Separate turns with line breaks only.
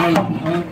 はい。